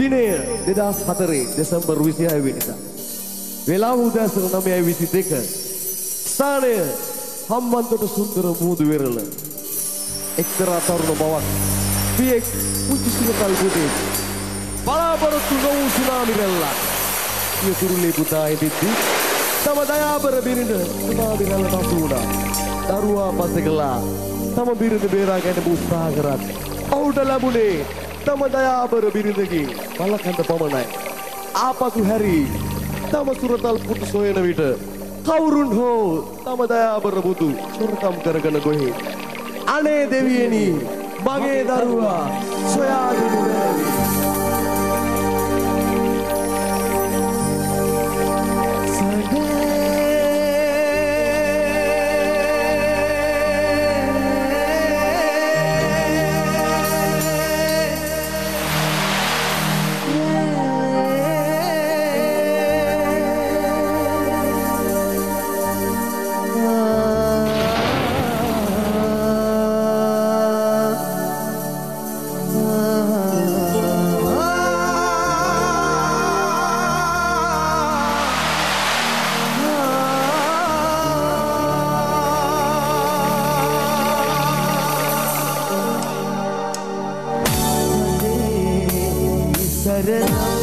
දිනය දෙදස් හතරේ දෙසම්බර් විසිහය වෙනිසා. වෙලා උදෑසන නමයයි විසි දෙක. ස්ථානය හම්බන්තොට සුන්දර මුහුදු වෙරළ. එක්තරා තරුණ බවක්. පියෙක් පුංචි සුරතල් පුතේ. බලාපොරොත්තු නොවූ සුනාමි රැල්ලක්. සිය තුරුලේ පුතා ඉදිද්දී තම දයාබර බිරිඳ සුනාමි රැල්ලට අසු වුණා. දරුවා පසෙකලා තම බිරිඳ බේරා ගැනීම උත්සාහ කරත් ඔහුට ලැබුණේ තම දයාබර බිරිඳගේ බලකඳ පමණයි. ආපසු හැරී තම සුරතල් පුතු සොයන විට කවුරුන් හෝ තම දයාබර පුතු සොරකම් කරගෙන ගොහේ. අනේ දෙවියනි මගේ දරුවා සොයාදනු බැරි. රල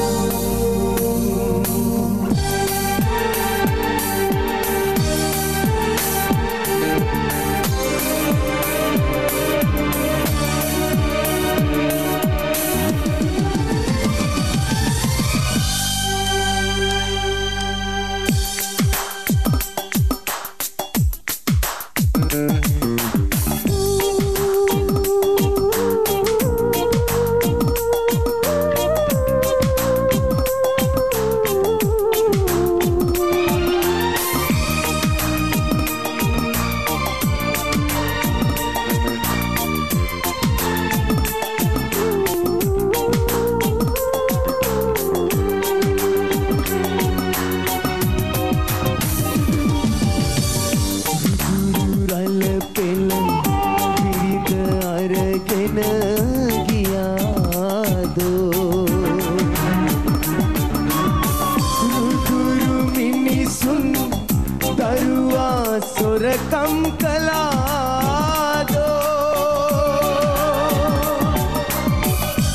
දරුවා සොරකම් කලාදෝ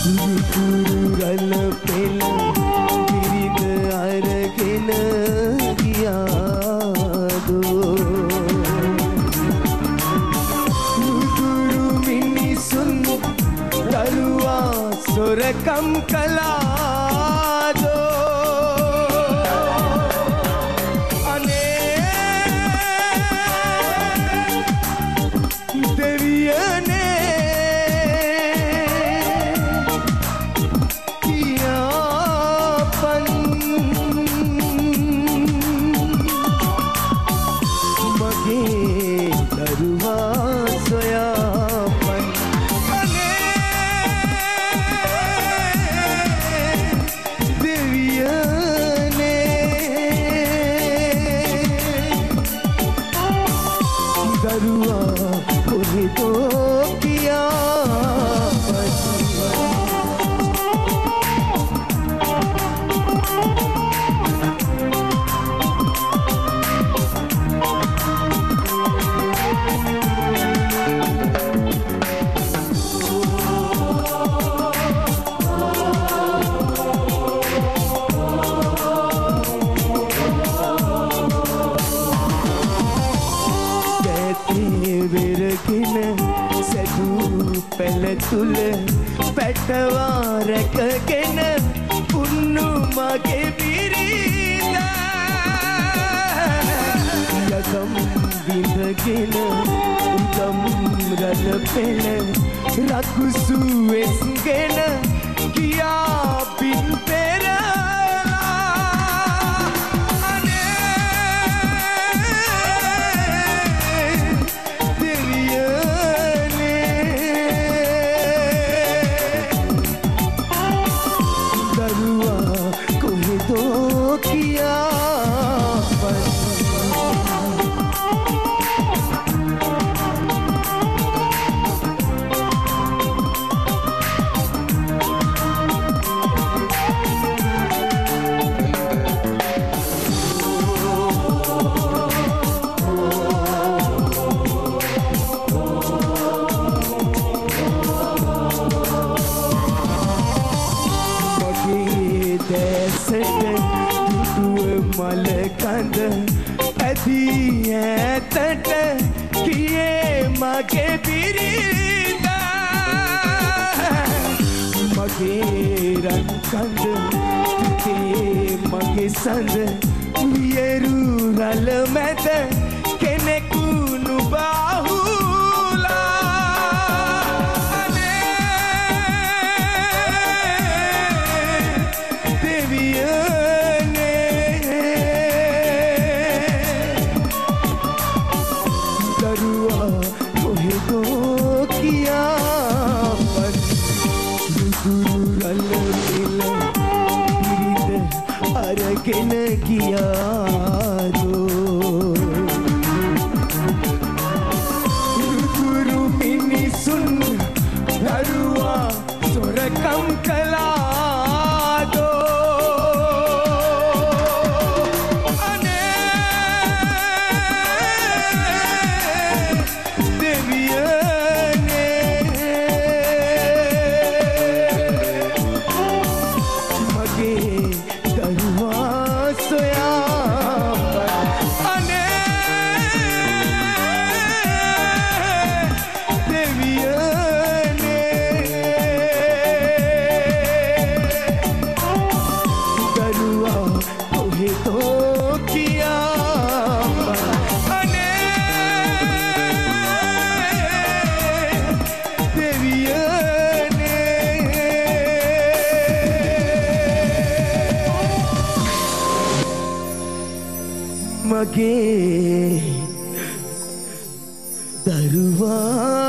සුරුතුරු රල පෙළ පිරිත අරගෙන ගියාදෝ නුදුරු මිනිසුන් දරුවා සොරකම් කලාදෝ දෙවියනේ දරුවා කොහෙදෝ පැළ තුළ පැටවා රැකගෙන උන්නු මගේ පිරිත යකම් විඳගෙන උදම් රල පෙළ රකුසු වෙස්ගෙන මල කඳ ඇදී ඇතට කියේ මගේ පිරිඳ මගේ රන් කඳ තුකේ මගේ සඳ වියරු රල මැද දරුවා කොහෙදෝ කියාපත් දුදුරු රල්ල පිල පිරිඳ අරගෙන ගියාදෝ මගේ දරුවා.